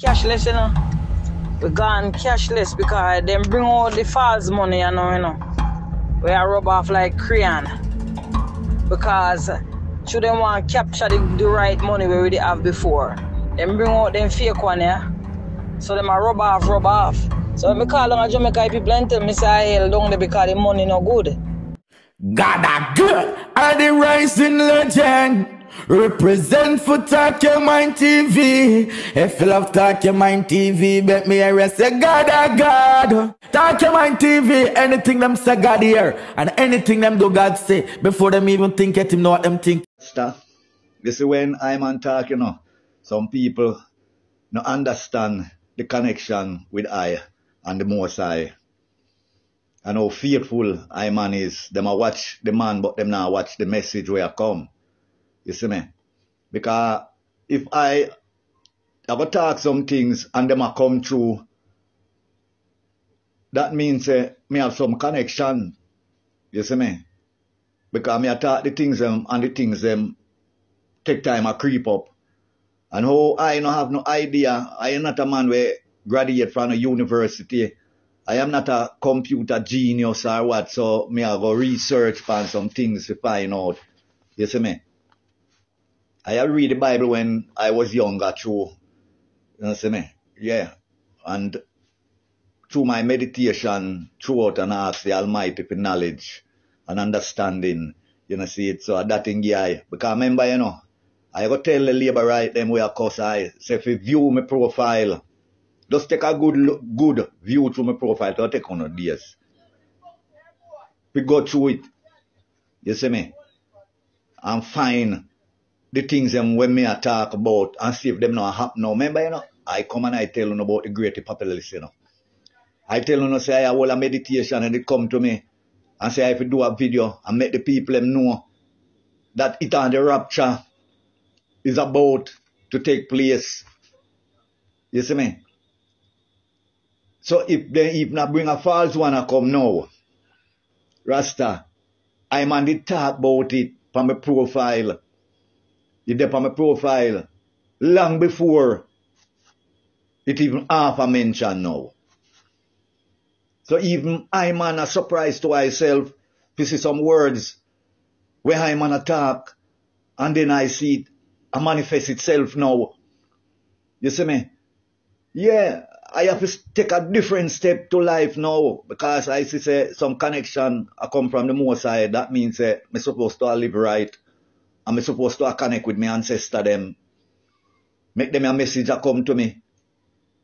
cashless, you know. We gone cashless because them bring all the false money, you know, you know. We are rub off like crayon. Because them want capture the, the right money we already have before. Them bring out them fake one, yeah. So them a rub off, rub off. So when me call on Jamaica people and tell me say I hell down there because the money no good. God a good are the rising legend. Represent for Talk Your Mind TV. If you love Talk Your Mind TV, bet me I rest say God a God. Talk Your Mind TV, anything them say God here, and anything them do God say before them even think at him know what them think. stuff. You see, when I'm on talk, you know, some people no understand the connection with I and the Most High. And how faithful I man is. Them a watch the man, but them now watch the message where I come. See me? Because if I a talk some things and them a come true, that means uh, me have some connection. You see me? Because me a talk the things them and the things them take time a creep up. And how I no have no idea, I am not a man where graduate from a university. I am not a computer genius or what, so me I go research on some things to find out. You see me? I have read the Bible when I was younger too. You know see me? Yeah. And through my meditation throughout and ask the Almighty for knowledge and understanding, you know, see it. So that thing, yeah. Because remember, you know, I go tell the labor right them where cause I say if you view my profile, just take a good look, good view through my profile, it'll take on days. We go through it. You see me? And find the things them when me I talk about and see if them not happen now. Remember, you know, I come and I tell you about the great populace, you know. I tell you, say I hold a meditation and they come to me and say I have to do a video and make the people them know that it and the rapture is about to take place. You see me? So if they if not bring a false one I come now, Rasta, I'm on the talk about it from my profile. You there on my profile long before it even half a mention now. So even I'm on a surprise to myself to see some words where I'm on a talk and then I see it manifest itself now. You see me? Yeah, I have to take a different step to life now because I see say some connection I come from the more side. That means say me supposed to live right me supposed to connect with my ancestor them. Make them a message that come to me.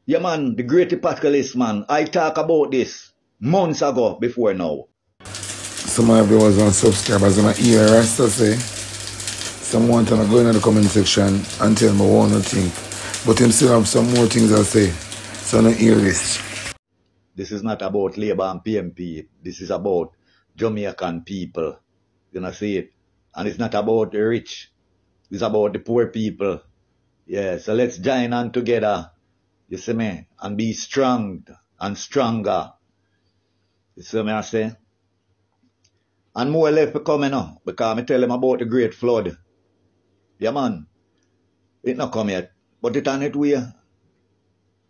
Yeah man, the great apocalypse man, I talk about this months ago before now. Some of the viewers and subscribers and I hear Rasta say someone to go in the comment section and tell me one thing. But him still have some more things I say. So I hear this. This is not about Labour and PNP. This is about Jamaican people. You know, see it? And it's not about the rich. It's about the poor people. Yeah, so let's join on together. You see me? And be strong and stronger. You see me I say? And more left you know, because I tell them about the great flood. Yeah, man. It not come yet, but it on it way.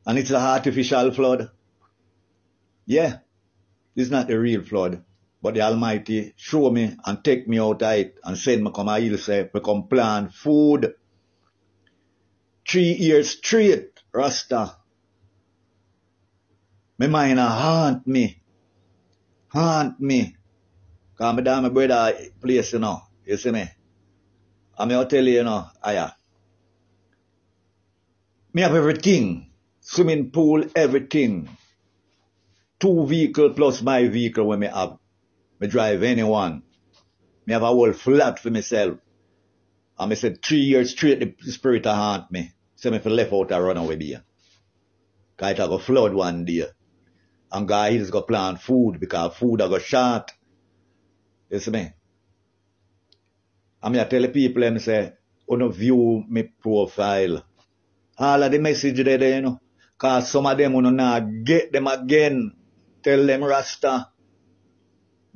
And it's a artificial flood. Yeah, it's not the real flood. But the Almighty show me and take me out of it and send me come a say, me come plant food. Three years straight, Rasta. My mind haunt me. Haunt me. Cause me down my brother place, you know. You see me? Me will tell you, you know, aya. Me have everything. Swimming pool, everything. Two vehicle plus my vehicle when me have. Me drive anyone. Me have a whole flat for myself. And me said three years straight the spirit a haunt me. So me for left out and run away there. Cause it a go flood one day. And guys go plant food because food a go short. You see me? And me a tell the people them say, oh, uno view me profile. All of the message there, you know. Cause some of them uno not get them again. Tell them Rasta.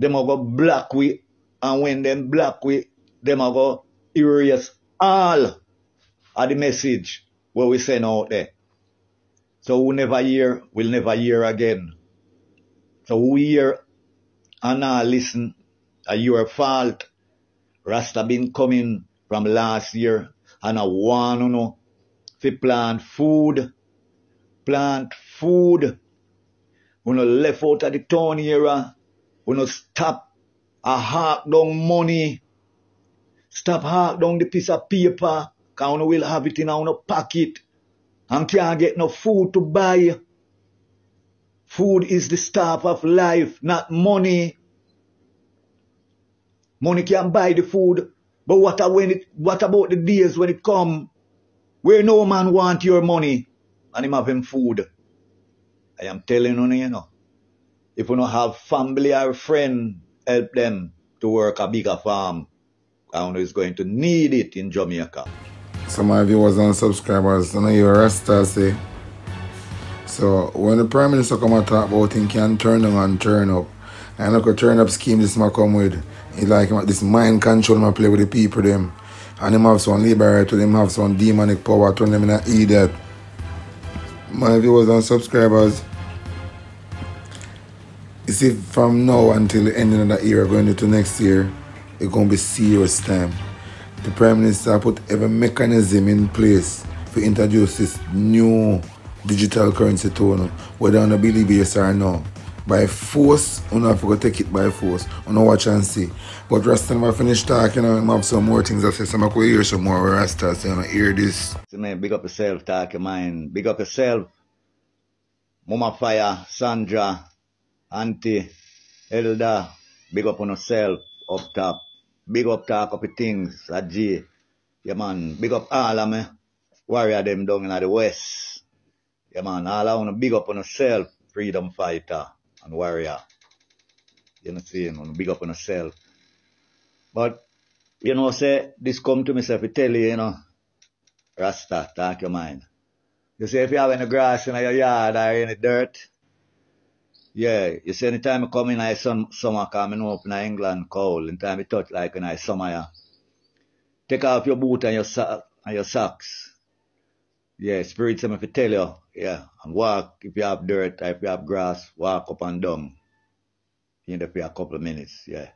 Them a go block we. And when them block we, them a go erase all of the message where we send out there. So who never hear, will never hear again. So who hear and now listen, are your fault. Rasta been coming from last year and I want you know, fi plant food, plant food. You left out of the town era, when you stop a hawk down money, stop hawk down the piece of paper, cause you will have it in our pocket and can't get no food to buy. Food is the staff of life, not money. Money can buy the food, but what, when it, what about the days when it come where no man want your money and him have him food? I am telling you, you know, if you don't have family or friend, help them to work a bigger farm. I is going to need it in Jamaica. Of my viewers and subscribers, I know you're say. So when the Prime Minister come and talk about him can turn down and turn up, and look a turn up scheme this man come with, he like this mind control him play with the people them. And him have some liberator, him have some demonic power, turn them in an idiot. My viewers and subscribers, you see from now until the ending of the year, going into next year, it's gonna be serious time the Prime Minister put every mechanism in place to introduce this new digital currency to you, whether on believe yes or no. By force, you have to take it by force. You know watch and see. But Rasta never finish talking, know, I have some more things I say, so I could hear some more Rasta, so you know, hear this. So man, big up yourself, talk your mind. Big up yourself. Mama Fire, Sandra, Auntie, Elder, big up on yourself, up top. Big up talk up things at G. Yeah man, big up all of me. Warrior them down in the west. Yeah man, all I big up on yourself, freedom fighter and warrior. You know saying, wanna big up on yourself. But you know say this come to myself to tell you, you know, Rasta, talk your mind. You say if you have any grass in your yard or any dirt, yeah, you see, anytime I come in I sun, summer, come in up in England cold, anytime I touch like in I summer, yeah. Take off your boot and your, so- and your socks. Yeah, spirit say if I tell you, yeah, and walk if you have dirt or if you have grass, walk up and down. In there for a couple of minutes, yeah.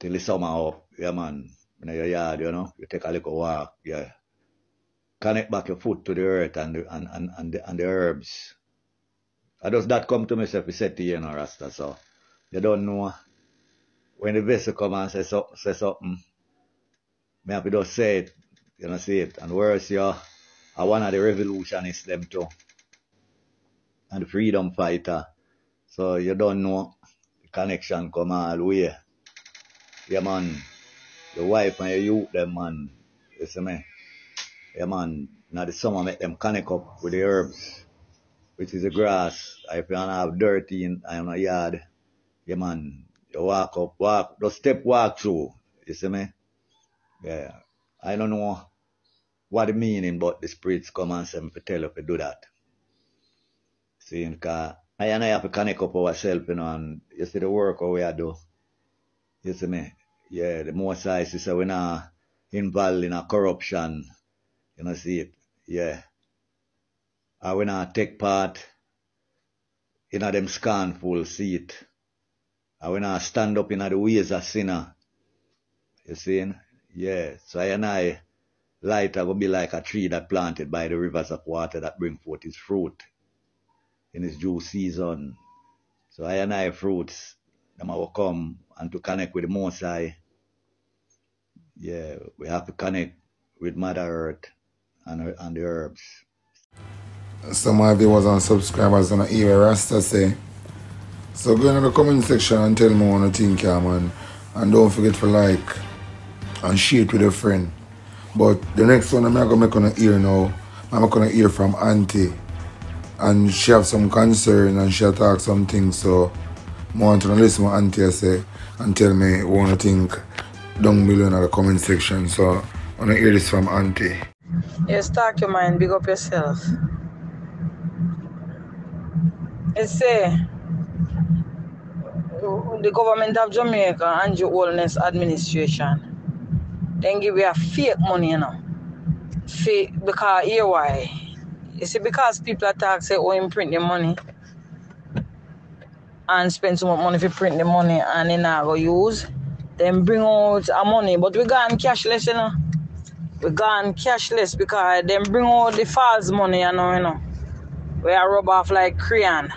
Till the summer up, yeah man. In your yard, you know, you take a little walk, yeah. Connect back your foot to the earth and the, and, and, and, the, and the herbs. I just that come to myself, he said to you, you know, Rasta, so you don't know when the vessel come and say, so, say something, mm. me have to just say it, you know, see it. And worse, you are one of the revolutionists, them too, and the freedom fighter. So you don't know the connection come all the way. Yeah, man, your wife and your youth, them, man, you see me? Yeah, man, now the summer make them connect up with the herbs which is the grass. If you don't have dirty in, in a yard, yeah man, you walk up, walk, just step walk through. You see me? Yeah. I don't know what the meaning, but the spirits come and say to tell you to do that. See, because I and I have to connect up ourselves, you know, and you see the work we I do. You see me? Yeah, the more size is we're not involved in a corruption. You know, see it? Yeah. Uh, I will not take part in a them scornful seat. Uh, I will not stand up in a the ways of sinner. You see? Yeah. So I and I light will be like a tree that planted by the rivers of water that bring forth its fruit in its due season. So I and I fruits, them will come and to connect with the Most High. Yeah, we have to connect with Mother Earth and, and the herbs some of was on subscribers and hear Rasta say. So go in the comment section and tell me what you think, yeah, man. And don't forget to like and share it with a friend. But the next one I'm gonna make on hear now, I'm gonna hear from Auntie. And she have some concern and she talk some things, so I want to listen to Auntie say and tell me what you think down below in the comment section. So I wanna hear this from Auntie. Yes, talk your mind, big up yourself. Say the government of Jamaica and the Holness Administration then give you a fake money, you know. Fake because here why You see, because people attack say, oh, him print the money and spend so much money for print the money and then I go use, then bring out a money. But we gone cashless, you know. We gone cashless because then bring out the false money, you know, you know. We are rub off like crayon.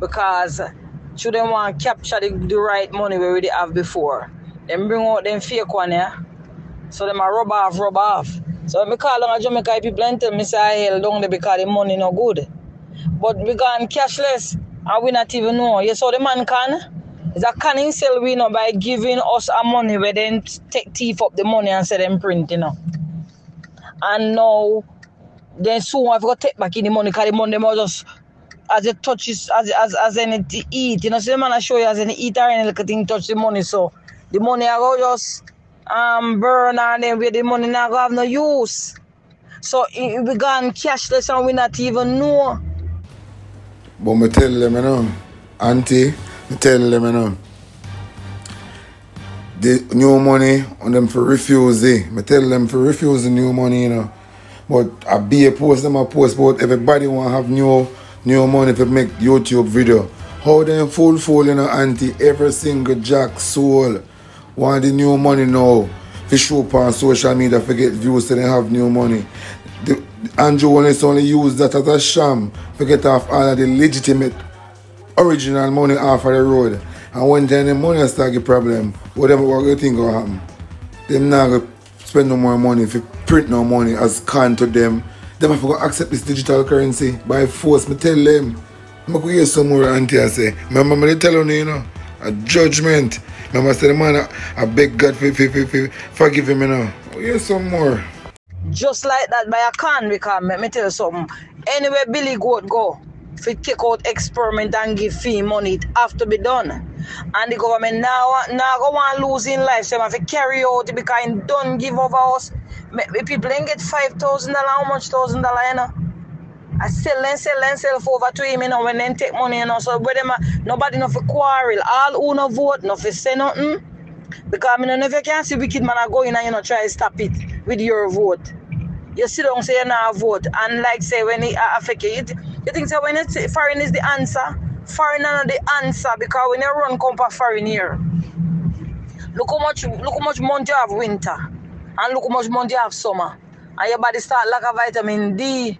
Because them want capture the, the right money we already have before. Then bring out them fake one, yeah. So them a rub off, rub off. So when me call a Jamaica people and tell me say I hell down there because the money no good. But we gone cashless and we not even know. You saw the man can? It's a can himself we know by giving us our money where then take thief up the money and say them print, you know. And now then soon I've got to take back in the money because the money them just as it touches as as as any eat. You know, so the man I show you as any eat or any little thing touch the money. So the money I go just um burn and then where the money now go have no use. So i- we gone cashless and we not even know. But me tell them, you know, auntie, me tell them, you know, the new money on them for refuse it. Me tell them for refuse the new money, you know. But I be a post them a post but everybody want have new new money to make YouTube video. How them full full you know auntie every single jack soul want the new money now. For show up on social media for get views so they have new money. The, Andrew Holness only use that as a sham to get off all of the legitimate original money off of the road. And when then the money start get problem, whatever what you think will happen. Them not spend no more money if you print no money as con to them. Them have to accept this digital currency by force. Me tell them. Going to hear some more auntie I say. Remember me tell you, you know, a judgment. I say the man, I, I beg God for, for, for, for forgive him, you know. Oh, hear some more. Just like that by a can because let me tell you something. Anywhere Billy Goat go, if it take out experiment and give fee money, it have to be done. And the government now now go on losing life. So have to carry out because it don't give over us. Me People then get five thousand dollar, how much thousand dollar, you know? I sell and sell and sell for over to him, you know, when then take money, you know. So where them nobody no for quarrel. All who no vote, no for say nothing. Because I mean, if you can see wicked man are going and you know try to stop it with your vote. You sit down say you not vote and like say when it uh, affect you, you, you think say when it's foreign is the answer. Foreign not the answer because when you run come for foreign here. Look how much look how much month you have winter and look how much money you have summer. And your body start lack of vitamin D.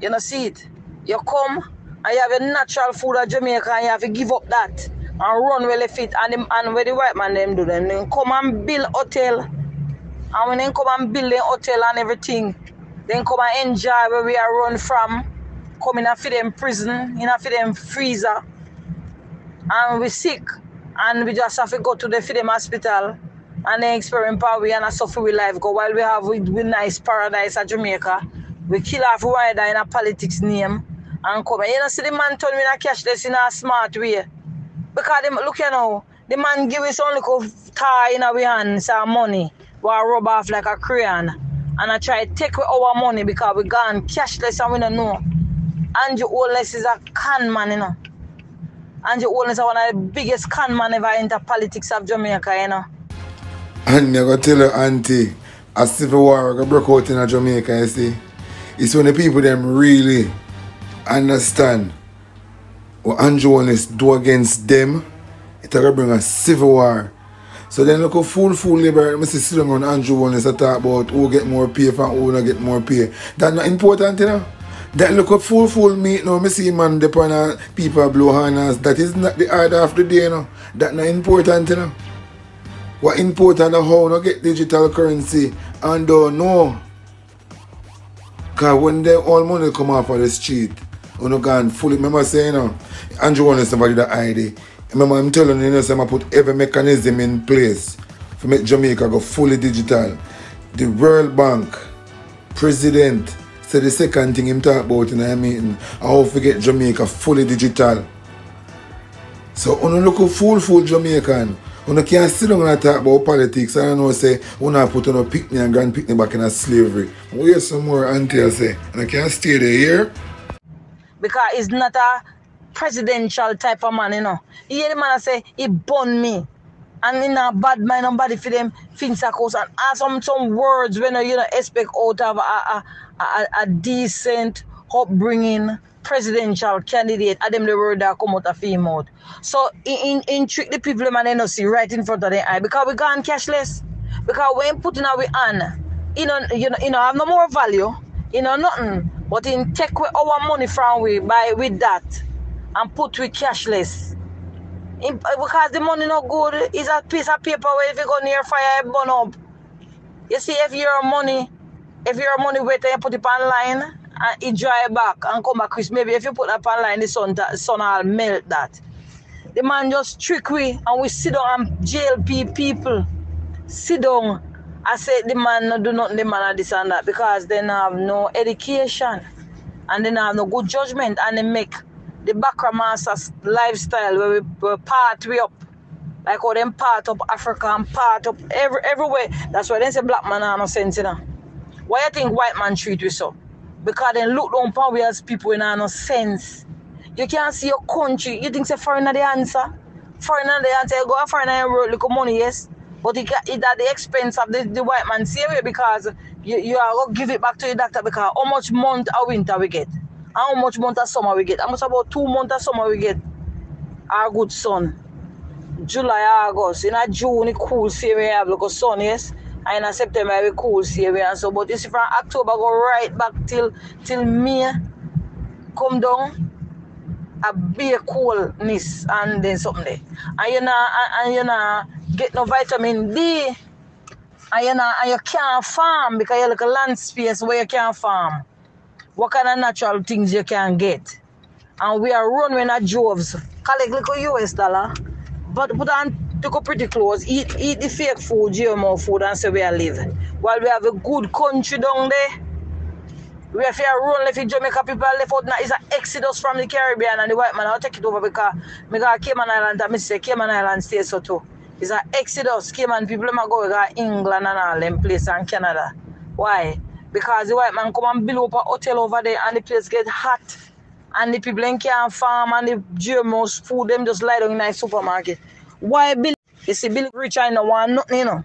You know see it. You come and you have a natural food of Jamaica and you have to give up that and run well fit and them, and where the white man them do them then come and build hotel and when they come and build the hotel and everything then come and enjoy where we are run from come in and feed them prison in and feed them freezer and we sick and we just have to go to the feed them hospital and then experiment power and suffer with life go while we have with, with nice paradise at Jamaica we kill off wider in a politics name and come. You know see the man turn me a cashless in a smart way. Because them look you know the man give us only little tie in our hands our money we rub off like a crayon. And I try to take our money because we gone cashless and we don't know. Andrew Holness is a con man you know. Andrew Holness is one of the biggest con man ever enter politics of Jamaica you know And I go tell your auntie, a civil war go break out in Jamaica, you see. It's when the people them really understand what Holness do against them, it's gonna bring a civil war. So then look how fool fool liberal Mr. sit down on Andrew Holness and talk about who get more pay from who not get more pay. That not important, you know. That look how fool fool meet now, me see man depend on people blow harness. That is not the order of the day, you know. That not important, you know. What important is how no get digital currency and don't know. Cause when the all money come off of the street, you know gone fully remember saying you know, Andrew is somebody that ID. Remember I'm telling you, you know, say I put every mechanism in place to make Jamaica go fully digital. The World Bank, President, said the second thing him talk about in a meeting, how to get Jamaica fully digital. So you look at fool fool Jamaican, when you can't sit down and talk about politics, I don't know say when I put on a picnic and grand picnic back in a slavery. We hear some more auntie I say, and I can't stay there here. because it's not a presidential type of man, you know. You hear the man say, he bun me. and in a bad mind nobody for them cause and ask some some words when you know expect out of a, a, a, a decent upbringing presidential candidate and them the word that come out of him mouth. So in, in trick the people man they see right in front of their eye because we gone cashless. Because when putting our hand, you know, you know, you know, have no more value, you know, nothing. But in take our money from we buy with that and put with cashless. In, because the money not good, is a piece of paper where if you go near fire, burn up. You see, if your money, if your money wet and you put it online and it dry back and come back crisp, maybe if you put that online, the sun, the sun will melt that. The man just trick we and we sit down and jail people. Sit down. I said the man no do nothing, the man are this and that because they have no education and they have no good judgment and they make the Backramasters lifestyle where we, we part we up. Like how them part up Africa and part up every, everywhere. That's why they say black man are no sense, you know. Why you think white man treat we so? Because they look down upon we as people in no sense. You can't see your country. You think say foreigner the answer? Foreigner the answer. You go a foreigner and work little money, yes. But it, it at the expense of the, the white man same way because you, you are going to give it back to the doctor because how much month a winter we get? How much month of summer we get? How much about two months of summer we get? Our good sun. July, August. In a June, it cool, see we have like a sun, yes. And in September, we cool, we and so. But you see from October go right back till till May, come down, a big coolness and then something there. And you know, and, you know, get no vitamin D. And you know, and you can't farm because you like a land space where you can't farm. What kind of natural things you can get? And we are running at droves. Collect little US dollar, but put on take up pretty close, eat eat the fake food, GMO food, and say we are living. While we have a good country down there. We have to run left Jamaica people left out now. It's an exodus from the Caribbean and the white man. I'll take it over because I got Cayman Island and I say Cayman Island stays so too. It's an exodus. Cayman people might go to England and all them places and Canada. Why? Because the white man come and build up a hotel over there and the place get hot. And the people in can't farm and the GMO's food them just lie down in the supermarket. Why Bill? You see, Bill rich and no want nothing, you know.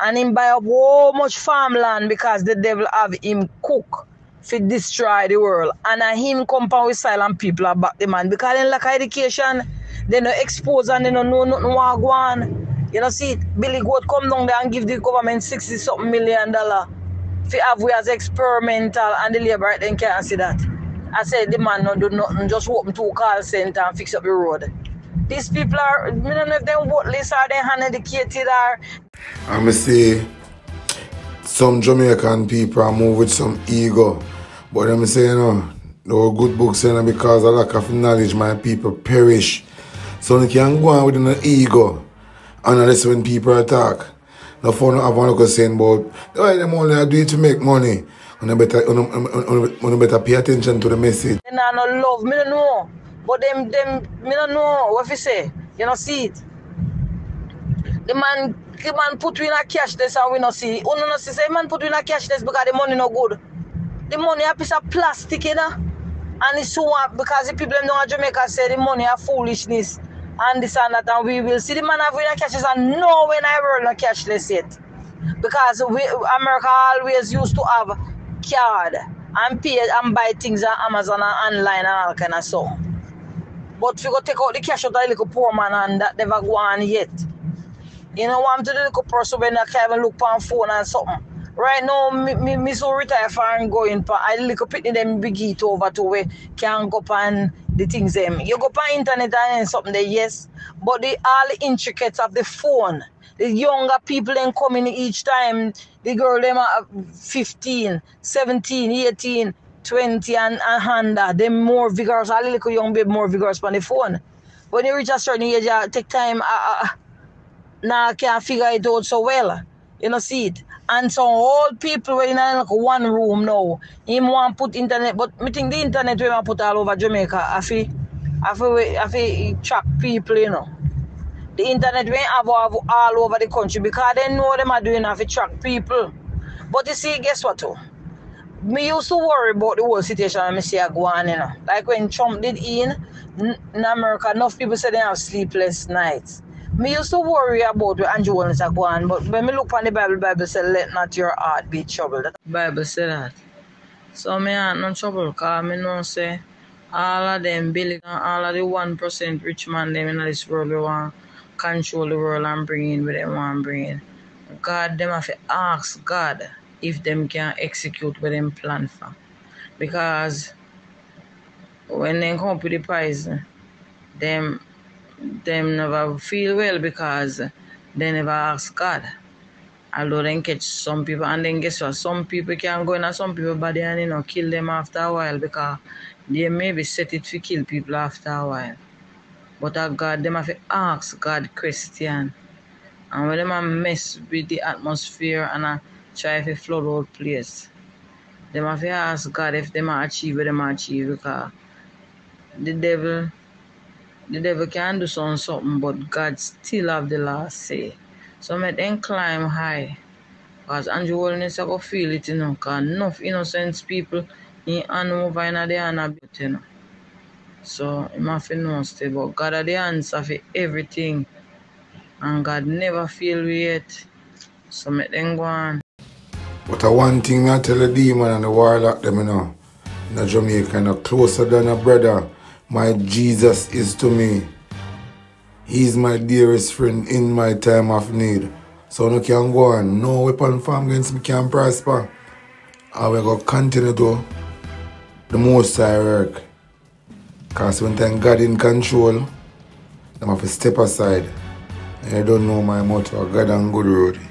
And him buy up so much farmland because the devil have him cook to destroy the world. And uh, him compound with silent people about the man because they lack education, they no expose and they no know nothing what go on. You know, see, Billy Goat come down there and give the government 60 something million dollar to have we as experimental and the labor right then can't see that. I said the man no do nothing, just open two call center and fix up the road. These people are, I don't know if they're worthless or they're uneducated or I'm going to say some Jamaican people are move with some ego. But I'm saying, you know, no good book saying because of lack of knowledge, my people perish. So you can go on with an ego and listen when people attack. No fun have one look saying about the way them only do it to make money. And you better, you better pay attention to the message. They not no love, me don't know. But them, them, me don't know what you say. You know, see it. The man, the man put you in a cashless and we not see. Oh, you no see, say man put you in a cashless because the money no good. The money a piece of plastic, you know. And it's so because the people in Jamaica say the money a foolishness and this and that and we will see the man have in a cashless and no when I world no cashless yet. Because we America always used to have card and pay and buy things on Amazon and online and all kind of stuff. But you go take out the cash out of the little poor man and that never go on yet. You know what I'm to the little person when I can't even look on phone and something. Right now, me, me, me so retire and going for I little pitney them big it over to where can go on the things them. You go on internet and something there, yes. But the all the intricates of the phone. The younger people then coming each time. The girl them are 15, 17, 18, 20 and, and under. Them more vigorous, the little young baby more vigorous on the phone. When you reach a certain age, you take time, uh, uh, now can't figure it out so well. You know, see it. And some old people were in like one room now. Him want put internet, but me think the internet we want put all over Jamaica. I feel, I feel, I feel track people, you know. The internet we have all all over the country because they know them are doing have to track people. But you see, guess what too? Me used to worry about the whole situation and me see I go on, you know. Like when Trump did in, in America, enough people said they have sleepless nights. Me used to worry about where Andrew Holness are going, but when me look on the Bible, Bible said, let not your heart be troubled. Bible said that. So me ain't no trouble, cause me know say all of them billion, all of the one percent rich man them in this world they want control the world and bring in what they want in. God them have to ask God if them can execute what them plan for. Because when they come with the poison, them them never feel well because they never ask God. Although they catch some people and then guess what? Some people can go in and some people body and you know kill them after a while because they maybe set it to kill people after a while. But a God them have to ask God question. And when them mess with the atmosphere and a try to flood out place, them have to ask God if them achieve what them achieve because the devil the devil can do some something, but God still have the last say. So make them climb high. Because Andrew Holness I go oh, feel it, you know, because enough innocent people in hand over in the hand of you know. So you have to stay, but God are the answer for everything. And God never fail yet. So make them go on. But a one thing I tell the demon and the warlock them, you know, in Jamaica, no closer than a brother. My Jesus is to me. He's my dearest friend in my time of need. So no can go on. No weapon formed against me can prosper. I will go continue to the most I work. Because when time God in control, I'm have to step aside. And I don't know my motto, God and good road.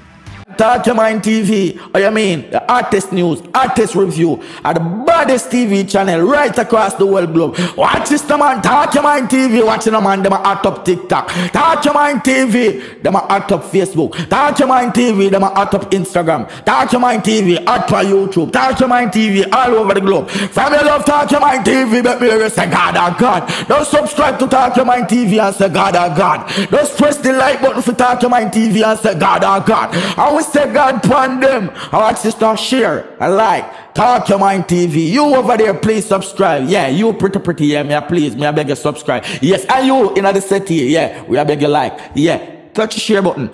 Talk Your Mind TV, you mean artist news, artist review, are the baddest TV channel right across the world globe. Watch this, man. Talk Your Mind TV, watching the man, them are hot up TikTok. Talk Your Mind TV, them are hot up Facebook. Talk Your Mind TV, them are hot up Instagram. Talk Your Mind TV, hot on YouTube. Talk Your Mind TV, all over the globe. Your love, Talk Your Mind TV, but me say God, oh God. Don't subscribe to Talk Your Mind TV and say God, oh God. Don't press the like button for Talk Your Mind TV and say God, oh God. I will say God upon them. Our sister share, I like. Talk Your Mind TV. You over there, please subscribe. Yeah, you pretty pretty. Yeah, me please, me I beg you subscribe. Yes, and you in the city. Yeah, we I beg you like. Yeah, touch the share button.